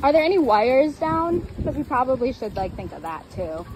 Are there any wires down? Because we probably should like think of that too.